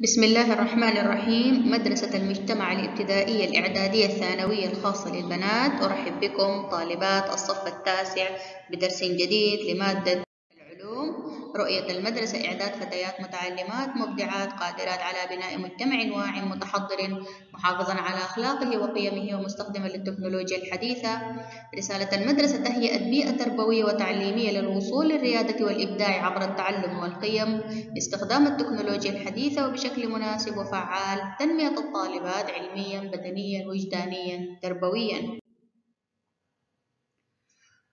بسم الله الرحمن الرحيم. مدرسة المجتمع الابتدائية الإعدادية الثانوية الخاصة للبنات. أرحب بكم طالبات الصف التاسع بدرس جديد لمادة رؤية المدرسة إعداد فتيات متعلمات مبدعات قادرات على بناء مجتمع واعٍ متحضر محافظا على أخلاقه وقيمه ومستخدما للتكنولوجيا الحديثة. رسالة المدرسة تهيئة بيئة تربوية وتعليمية للوصول للريادة والإبداع عبر التعلم والقيم استخدام التكنولوجيا الحديثة وبشكل مناسب وفعال تنمية الطالبات علميا بدنيا وجدانيا تربويا.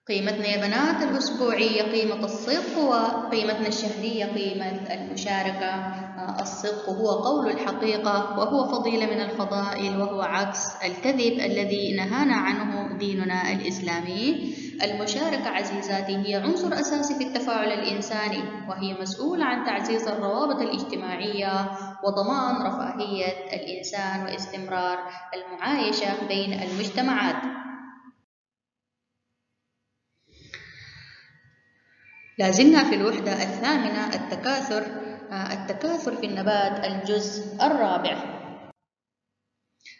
قيمتنا يا بنات الأسبوعية قيمة الصدق وقيمتنا الشهرية قيمة المشاركة. الصدق هو قول الحقيقة وهو فضيلة من الفضائل وهو عكس الكذب الذي نهانا عنه ديننا الإسلامي. المشاركة عزيزاتي هي عنصر أساسي في التفاعل الإنساني وهي مسؤولة عن تعزيز الروابط الاجتماعية وضمان رفاهية الإنسان واستمرار المعايشة بين المجتمعات. لازلنا في الوحدة الثامنة التكاثر التكاثر في النبات الجزء الرابع.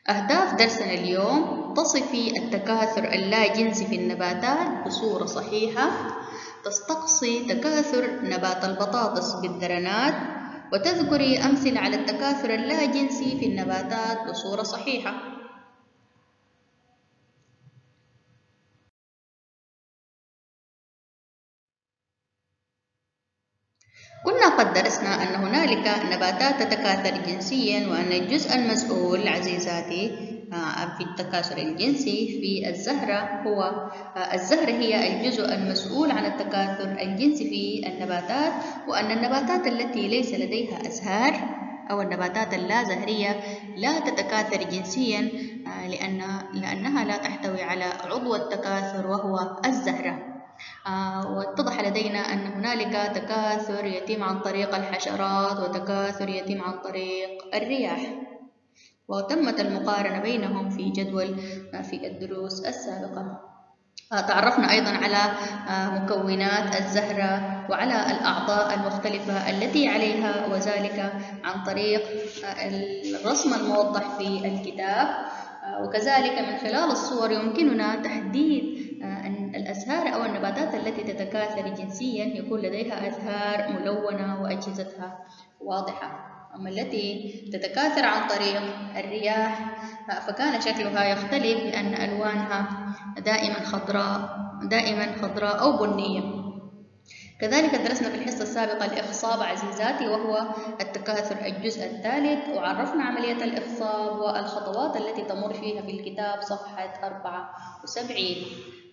أهداف درسنا اليوم تصفي التكاثر اللاجنسي في النباتات بصورة صحيحة تستقصي تكاثر نبات البطاطس بالدرنات وتذكري أمثلة على التكاثر اللاجنسي في النباتات بصورة صحيحة. كنا قد درسنا أن هنالك نباتات تتكاثر جنسيا وأن الجزء المسؤول عزيزاتي في التكاثر الجنسي في الزهرة هو الزهرة هي الجزء المسؤول عن التكاثر الجنسي في النباتات وأن النباتات التي ليس لديها أزهار أو النباتات اللازهرية لا تتكاثر جنسيا لأن لأنها لا تحتوي على عضو التكاثر وهو الزهرة. واتضح لدينا أن هنالك تكاثر يتم عن طريق الحشرات وتكاثر يتم عن طريق الرياح. وتمت المقارنة بينهم في جدول في الدروس السابقة. تعرفنا أيضا على مكونات الزهرة وعلى الأعضاء المختلفة التي عليها وذلك عن طريق الرسم الموضح في الكتاب. وكذلك من خلال الصور يمكننا تحديد الأزهار أو النباتات التي تتكاثر جنسيا يكون لديها أزهار ملونة وأجهزتها واضحة. أما التي تتكاثر عن طريق الرياح فكان شكلها يختلف لأن ألوانها دائما خضراء دائما خضراء أو بنية. كذلك درسنا في الحصة السابقة الإخصاب عزيزاتي وهو التكاثر الجزء الثالث وعرفنا عملية الإخصاب والخطوات التي تمر فيها في الكتاب صفحة 74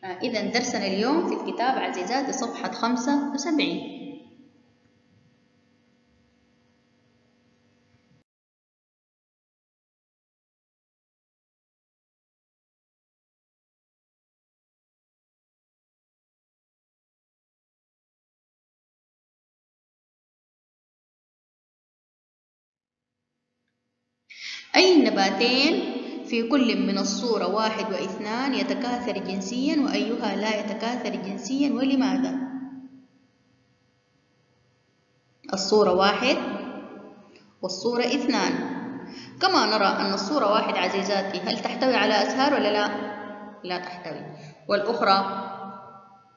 إذا درسنا اليوم في الكتاب عزيزاتي صفحة 75 أي النباتين في كل من الصورة واحد واثنان يتكاثر جنسيا وأيها لا يتكاثر جنسيا ولماذا؟ الصورة واحد والصورة اثنان كما نرى أن الصورة واحد عزيزاتي هل تحتوي على أزهار ولا لا؟ لا تحتوي والأخرى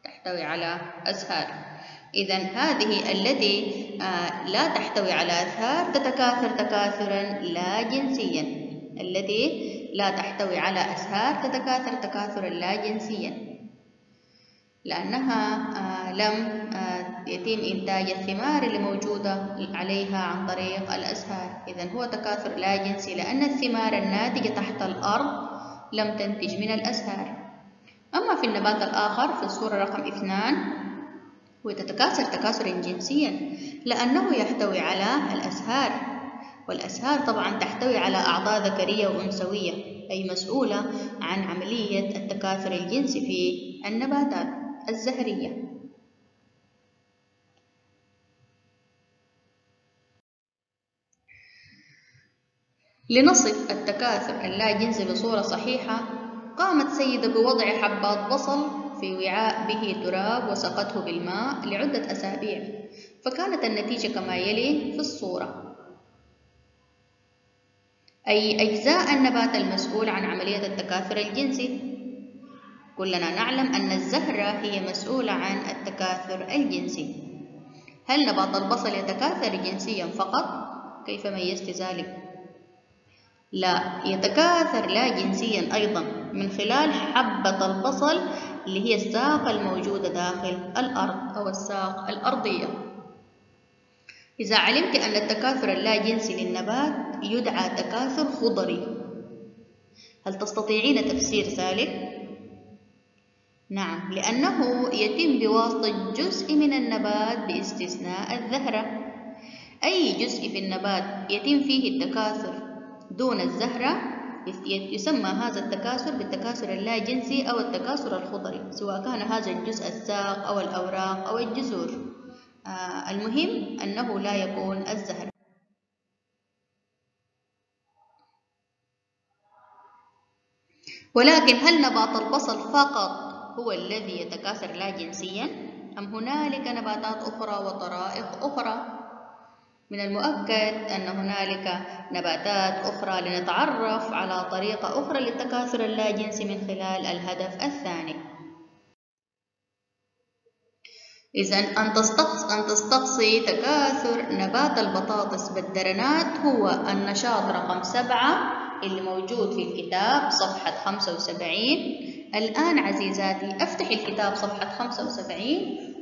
تحتوي على أزهار إذا هذه التي لا تحتوي على أزهار تتكاثر تكاثرا لا جنسيا التي لا تحتوي على أزهار تتكاثر تكاثرا لا جنسيا. لأنها لم يتم إنتاج الثمار اللي موجودة عليها عن طريق الأزهار إذا هو تكاثر لا جنسي لأن الثمار الناتجة تحت الأرض لم تنتج من الأزهار أما في النبات الآخر في الصورة رقم اثنان وتتكاثر تكاثرا جنسيا لأنه يحتوي على الأزهار والأزهار طبعا تحتوي على أعضاء ذكرية وأنثوية أي مسؤولة عن عملية التكاثر الجنسي في النباتات الزهرية. لنصف التكاثر اللاجنسي بصورة صحيحة قامت سيدة بوضع حبات بصل في وعاء به تراب وسقته بالماء لعدة أسابيع فكانت النتيجة كما يلي في الصورة. أي أجزاء النبات المسؤول عن عملية التكاثر الجنسي كلنا نعلم أن الزهرة هي مسؤولة عن التكاثر الجنسي هل نبات البصل يتكاثر جنسيا فقط؟ كيف ميزت ذلك؟ لا يتكاثر لا جنسيا أيضا من خلال حبة البصل اللي هي الساق الموجودة داخل الأرض أو الساق الأرضية إذا علمت أن التكاثر اللاجنسي للنبات يدعى تكاثر خضري. هل تستطيعين تفسير ذلك؟ نعم لأنه يتم بواسطة جزء من النبات باستثناء الزهرة. أي جزء في النبات يتم فيه التكاثر دون الزهرة يسمى هذا التكاثر بالتكاثر اللاجنسي أو التكاثر الخضري سواء كان هذا الجزء الساق أو الأوراق أو الجذور. آه المهم أنه لا يكون الزهر ولكن هل نبات البصل فقط هو الذي يتكاثر لا جنسيا؟ أم هنالك نباتات أخرى وطرائق أخرى؟ من المؤكد أن هنالك نباتات أخرى لنتعرف على طريقة أخرى للتكاثر اللاجنسي من خلال الهدف الثاني. إذا أن أن تستقصي تكاثر نبات البطاطس بالدرنات هو النشاط رقم سبعة اللي موجود في الكتاب صفحة 75 الآن عزيزاتي أفتح الكتاب صفحة 75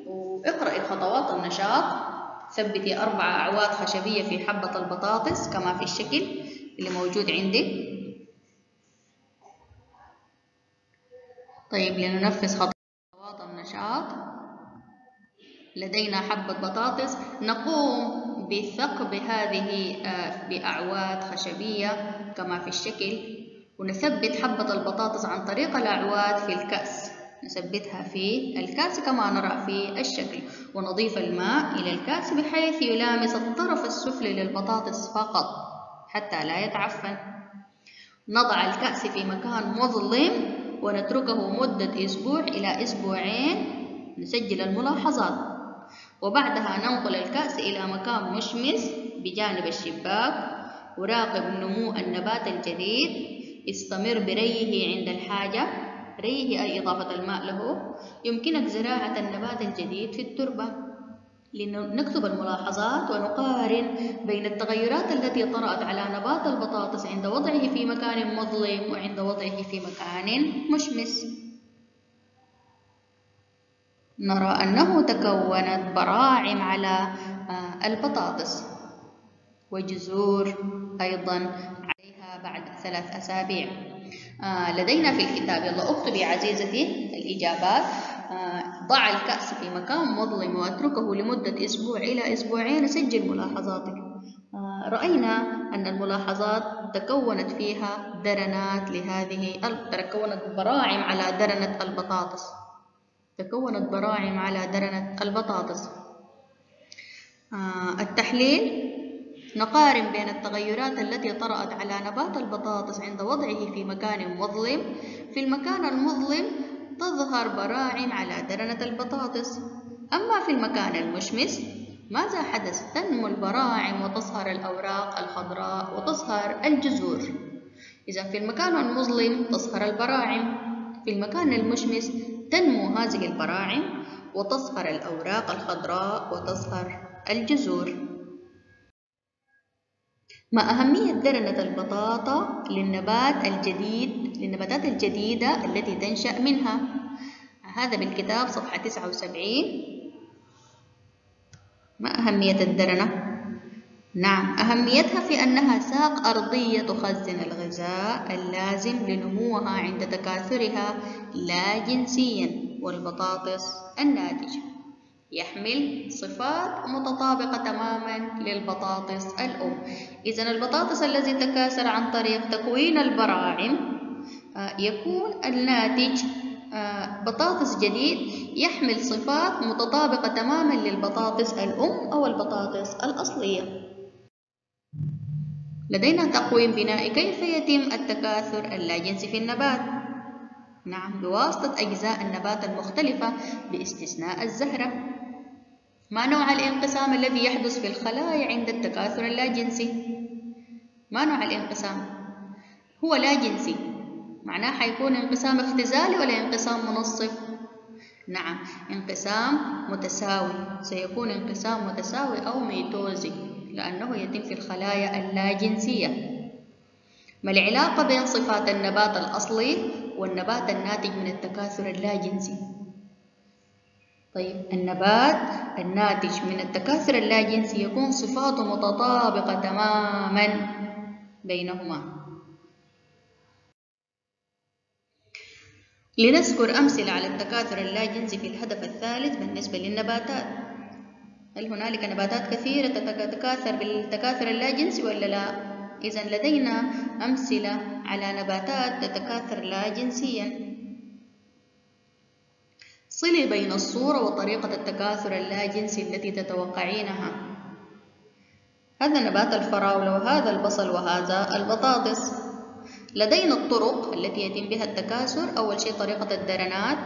واقرأي خطوات النشاط. ثبتي أربع أعواد خشبية في حبة البطاطس كما في الشكل اللي موجود عندك طيب لننفذ خطوات النشاط. لدينا حبة بطاطس. نقوم بثقب هذه آه، بأعواد خشبية كما في الشكل. ونثبت حبة البطاطس عن طريق الأعواد في الكأس. نثبتها في الكأس كما نرى في الشكل. ونضيف الماء إلى الكأس بحيث يلامس الطرف السفلي للبطاطس فقط حتى لا يتعفن. نضع الكأس في مكان مظلم ونتركه مدة أسبوع إلى أسبوعين. نسجل الملاحظات. وبعدها ننقل الكأس إلى مكان مشمس بجانب الشباك وراقب نمو النبات الجديد. استمر بريه عند الحاجة. ريه أي إضافة الماء له. يمكنك زراعة النبات الجديد في التربة. لنكتب الملاحظات ونقارن بين التغيرات التي طرأت على نبات البطاطس عند وضعه في مكان مظلم وعند وضعه في مكان مشمس. نرى أنه تكونت براعم على آه، البطاطس. وجذور أيضا بعد ثلاث أسابيع. آه لدينا في الكتاب يلا اكتبي عزيزتي الإجابات. آه ضع الكأس في مكان مظلم وأتركه لمدة أسبوع إلى أسبوعين سجل ملاحظاتك. رأينا أن الملاحظات تكونت فيها درنات لهذه تكونت براعم على درنة البطاطس. تكونت براعم على درنة البطاطس. آه التحليل نقارن بين التغيرات التي طرأت على نبات البطاطس عند وضعه في مكان مظلم. في المكان المظلم تظهر براعم على درنة البطاطس. أما في المكان المشمس ماذا حدث؟ تنمو البراعم وتظهر الأوراق الخضراء وتظهر الجذور. إذا في المكان المظلم تظهر البراعم. في المكان المشمس تنمو هذه البراعم وتظهر الأوراق الخضراء وتظهر الجذور. ما أهمية درنة البطاطا للنبات الجديد للنباتات الجديدة التي تنشأ منها. هذا بالكتاب صفحة 79 ما أهمية الدرنة؟ نعم. أهميتها في أنها ساق أرضية تخزن الغذاء اللازم لنموها عند تكاثرها لا جنسيا والبطاطس الناتجة. يحمل صفات متطابقة تماما للبطاطس الأم. إذا البطاطس الذي تكاثر عن طريق تكوين البراعم آه، يكون الناتج آه، بطاطس جديد يحمل صفات متطابقة تماما للبطاطس الأم أو البطاطس الأصلية. لدينا تقويم بنائي كيف يتم التكاثر اللاجنسي في النبات؟ نعم بواسطة أجزاء النبات المختلفة باستثناء الزهرة. ما نوع الانقسام الذي يحدث في الخلايا عند التكاثر اللاجنسي؟ ما نوع الانقسام؟ هو لا جنسي معناه حيكون انقسام اختزالي ولا انقسام منصف؟ نعم انقسام متساوي سيكون انقسام متساوي أو ميتوزي. لأنه يتم في الخلايا اللاجنسية. ما العلاقة بين صفات النبات الأصلي والنبات الناتج من التكاثر اللاجنسي؟ طيب النبات الناتج من التكاثر اللاجنسي يكون صفاته متطابقة تماما بينهما. لنذكر أمثلة على التكاثر اللاجنسي في الهدف الثالث بالنسبة للنباتات. هل هنالك نباتات كثيرة تتكاثر بالتكاثر اللاجنسي ولا لا؟ إذا لدينا أمثلة على نباتات تتكاثر لا جنسيا صلي بين الصورة وطريقة التكاثر اللاجنسي التي تتوقعينها. هذا نبات الفراولة وهذا البصل وهذا البطاطس. لدينا الطرق التي يتم بها التكاثر. أول شيء طريقة الدرنات.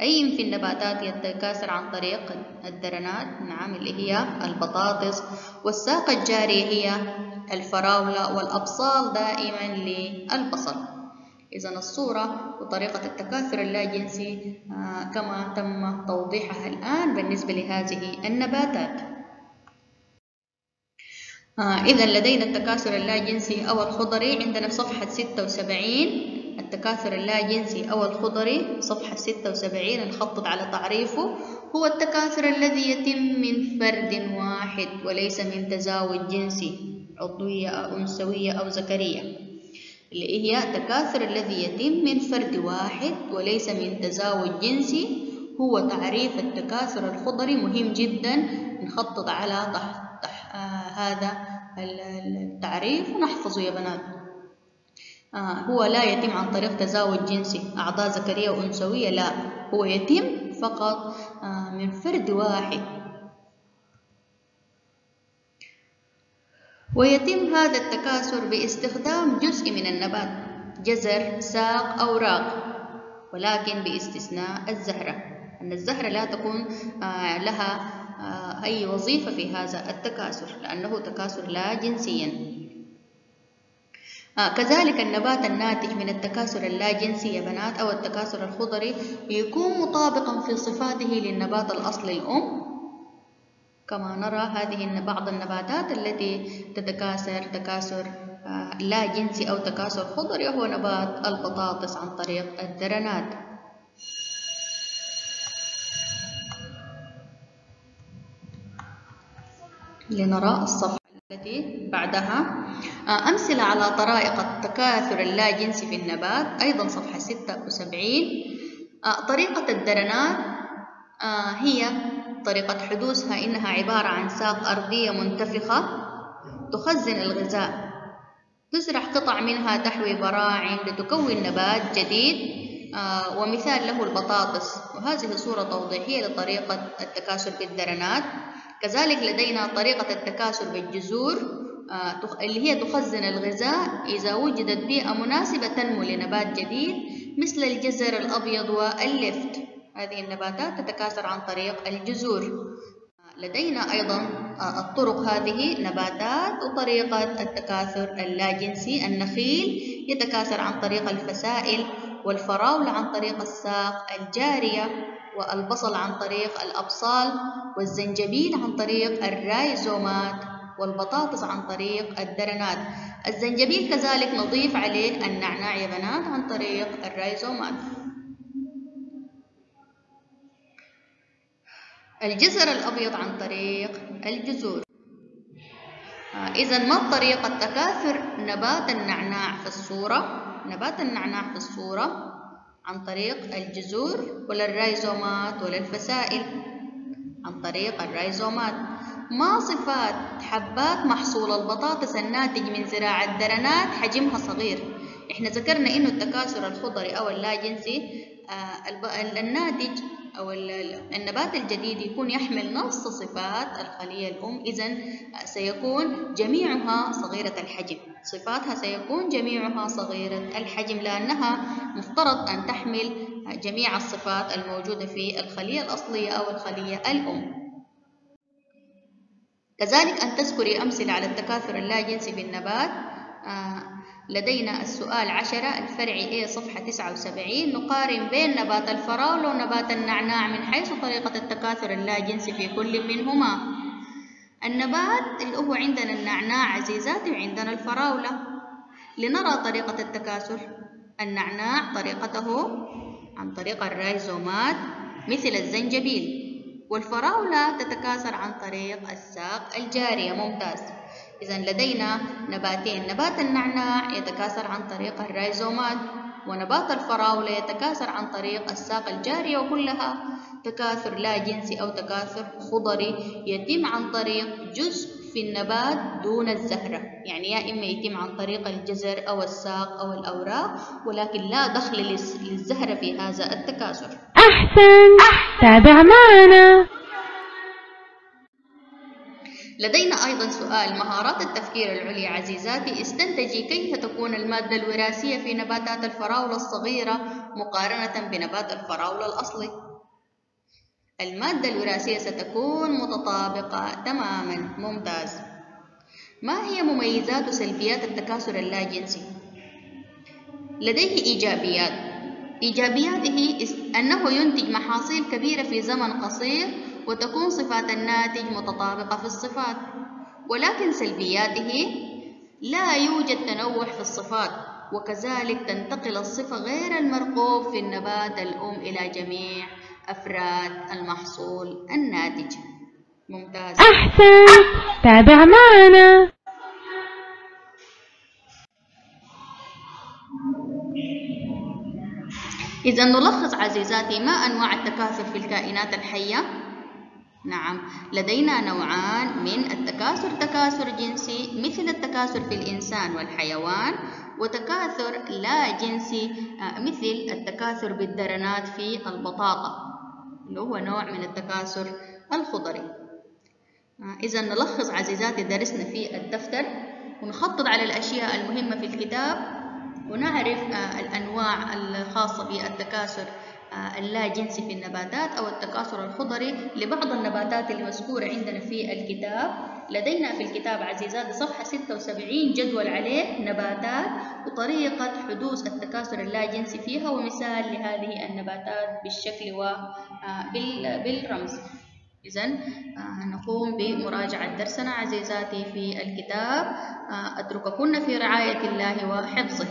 أي في النباتات يتكاثر عن طريق الدرنات؟ نعم اللي هي البطاطس والساقة الجارية هي الفراولة والأبصال دائما للبصل. إذا الصورة وطريقة التكاثر اللاجنسي آه، كما تم توضيحها الآن بالنسبة لهذه النباتات. آه إذا لدينا التكاثر اللاجنسي أو الخضري عندنا في صفحة 76 التكاثر اللاجنسي أو الخضري صفحة 76 نخطط على تعريفه هو التكاثر الذي يتم من فرد واحد وليس من تزاوج جنسي عضوية أو أنثوية أو ذكرية اللي هي التكاثر الذي يتم من فرد واحد وليس من تزاوج جنسي هو تعريف التكاثر الخضري. مهم جدا نخطط على تح تح آه هذا التعريف ونحفظه يا بنات. هو لا يتم عن طريق تزاوج جنسي. أعضاء ذكرية وأنثوية لا. هو يتم فقط آه من فرد واحد. ويتم هذا التكاثر باستخدام جزء من النبات جزر ساق أوراق ولكن باستثناء الزهرة. أن الزهرة لا تكون آه، لها آه، أي وظيفة في هذا التكاثر لأنه تكاثر لا جنسيا. كذلك النبات الناتج من التكاثر اللاجنسي يا بنات أو التكاثر الخضري يكون مطابقا في صفاته للنبات الأصلي الأم. كما نرى هذه بعض النباتات التي تتكاثر تكاثر آه، لا جنسي أو تكاثر خضري وهو نبات البطاطس عن طريق الدرنات. لنرى الصفحة. التي بعدها. آه، أمثلة على طرائق التكاثر اللاجنسي في النبات أيضا صفحة 76 آه، طريقة الدرنات هي طريقة حدوثها. إنها عبارة عن ساق أرضية منتفخة تخزن الغذاء. تزرع قطع منها تحوي براعم لتكون نبات جديد. آه ومثال له البطاطس. وهذه صورة توضيحية لطريقة التكاثر بالدرنات كذلك لدينا طريقة التكاثر بالجذور آه اللي هي تخزن الغذاء إذا وجدت بيئة مناسبة تنمو لنبات جديد مثل الجزر الأبيض واللفت. هذه النباتات تتكاثر عن طريق الجذور. لدينا أيضا آه، الطرق هذه نباتات وطريقة التكاثر اللاجنسي. النخيل يتكاثر عن طريق الفسائل والفراولة عن طريق الساق الجارية. والبصل عن طريق الأبصال والزنجبيل عن طريق الرايزومات والبطاطس عن طريق الدرنات. الزنجبيل كذلك نضيف عليه النعناع يا بنات عن طريق الرايزومات. الجزر الأبيض عن طريق الجذور آه إذا ما طريقة تكاثر نبات النعناع في الصورة. نبات النعناع في الصورة عن طريق الجذور ولا الرايزومات ولا الفسائل. عن طريق الرايزومات ما صفات حبات محصول البطاطس الناتج من زراعة الدرنات؟ حجمها صغير. إحنا ذكرنا إنه التكاثر الخضري أو اللاجنسي آه الناتج أو النبات الجديد يكون يحمل نفس صفات الخلية الأم. إذا سيكون جميعها صغيرة الحجم. صفاتها سيكون جميعها صغيرة الحجم لأنها مفترض أن تحمل جميع الصفات الموجودة في الخلية الأصلية أو الخلية الأم. كذلك أن تذكري أمثلة على التكاثر اللاجنسي في النبات. آه، لدينا السؤال عشرة الفرعي A صفحة 79 نقارن بين نبات الفراولة ونبات النعناع من حيث طريقة التكاثر اللاجنسي في كل منهما. النبات اللي هو عندنا النعناع عزيزاتي وعندنا الفراولة. لنرى طريقة التكاثر. النعناع طريقته عن طريق الرايزومات مثل الزنجبيل والفراولة تتكاثر عن طريق الساق الجارية. ممتاز. إذا لدينا نباتين. نبات النعناع يتكاثر عن طريق الرايزومات ونبات الفراولة يتكاثر عن طريق الساق الجارية وكلها تكاثر لا جنسي أو تكاثر خضري يتم عن طريق جزء في النبات دون الزهرة. يعني يا إما يتم عن طريق الجزر أو الساق أو الأوراق ولكن لا دخل للزهرة في هذا التكاثر. أحسن. تابع معنا. لدينا أيضا سؤال مهارات التفكير العليا عزيزاتي استنتجي كيف تكون المادة الوراثية في نباتات الفراولة الصغيرة مقارنة بنبات الفراولة الأصلي؟ المادة الوراثية ستكون متطابقة تماما. ممتاز. ما هي مميزات وسلبيات التكاثر اللاجنسي؟ لديه إيجابيات. إيجابياته أنه ينتج محاصيل كبيرة في زمن قصير وتكون صفات الناتج متطابقة في الصفات ولكن سلبياته لا يوجد تنوع في الصفات وكذلك تنتقل الصفة غير المرغوب في النبات الأم إلى جميع أفراد المحصول الناتج. ممتاز. أحسن تابع معنا. إذا نلخص عزيزاتي ما أنواع التكاثر في الكائنات الحية؟ نعم. لدينا نوعان من التكاثر. تكاثر جنسي مثل التكاثر في الإنسان والحيوان وتكاثر لا جنسي آه، مثل التكاثر بالدرنات في البطاطا اللي هو نوع من التكاثر الخضري. آه، إذا نلخص عزيزاتي درسنا في الدفتر ونخطط على الأشياء المهمة في الكتاب ونعرف آه، الأنواع الخاصة بالتكاثر اللا جنسي في النباتات أو التكاثر الخضري لبعض النباتات المذكورة عندنا في الكتاب. لدينا في الكتاب عزيزاتي صفحة 76 جدول عليه نباتات وطريقة حدوث التكاثر اللاجنسي فيها ومثال لهذه النباتات بالشكل وبالرمز آه، إذا آه، نقوم بمراجعة درسنا عزيزاتي في الكتاب. أترككن في رعاية الله وحفظه.